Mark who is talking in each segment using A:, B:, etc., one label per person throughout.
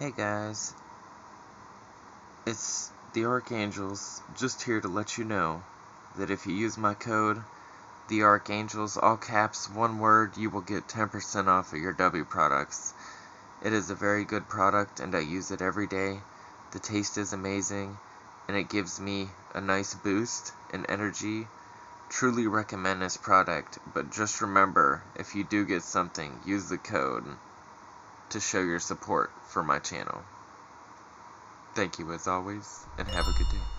A: Hey guys, it's the Ark Angels, just here to let you know that if you use my code, the Ark Angels, all caps, one word, you will get 10% off of your Dubby products. It is a very good product and I use it every day. The taste is amazing and it gives me a nice boost and energy. Truly recommend this product, but just remember, if you do get something, use the code to show your support for my channel. Thank you as always, and have a good day.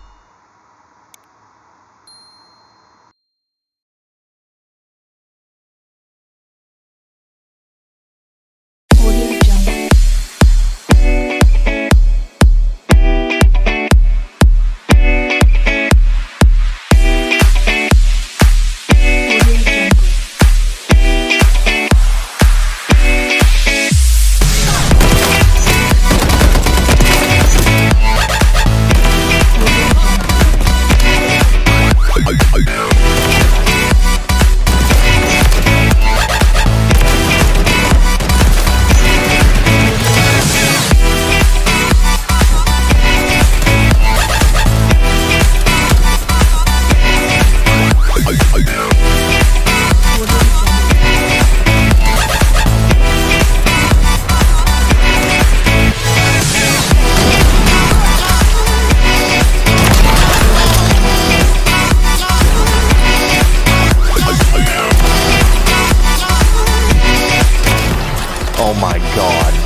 B: Oh my god,